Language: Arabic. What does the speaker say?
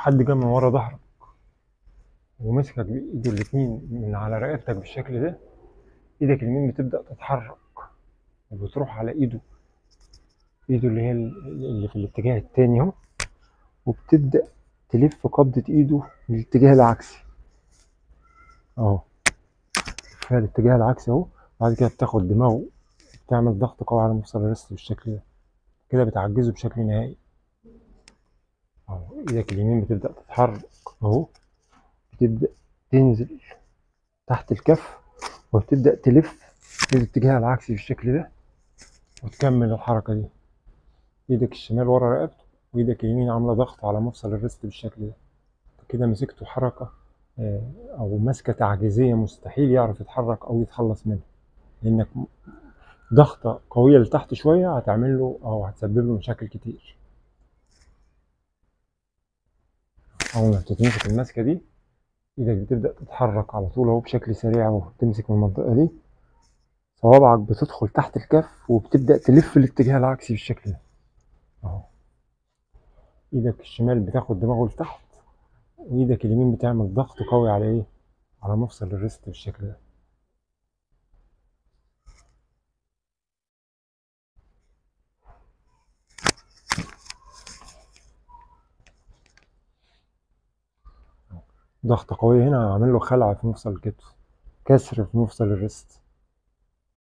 حد جه من ورا ظهرك ومسكك بإيده الاتنين من على رقبتك بالشكل ده إيدك اليمين بتبدأ تتحرك وبتروح على إيده إيده اللي هي اللي في الاتجاه التاني أهو وبتبدأ تلف قبضة إيده للاتجاه العكسي. أهو. فيها الاتجاه العكسي أهو بعد كده بتاخد دماغه بتعمل ضغط قوي على مفصل الرست بالشكل ده. كده بتعجزه بشكل نهائي. إيدك اليمين بتبدأ تتحرك أهو بتبدأ تنزل تحت الكف وبتبدأ تلف للاتجاه العكسي بالشكل ده وتكمل الحركة دي. إيدك الشمال ورا رقبته وإيدك اليمين عاملة ضغط على مفصل الرست بالشكل ده. كده مسكته حركة آه، أو مسكة تعجيزية مستحيل يعرف يتحرك أو يتخلص منها. لأنك ضغطة قوية لتحت شوية هتعمل له أو هتسبب له مشاكل كتير. أول ما بتتمسك المسكة دي إيدك بتبدأ تتحرك على طول أهو بشكل سريع وتمسك من المنطقة دي. صوابعك بتدخل تحت الكف وبتبدأ تلف الاتجاه العكسي بالشكل ده. أهو. إيدك الشمال بتاخد دماغه لتحت وايدك اليمين بتعمل ضغط قوي على إيه؟ على مفصل الريست بالشكل ده. ضغطة قوية هنا هعمل له خلع في مفصل الكتف كسر في مفصل الريست.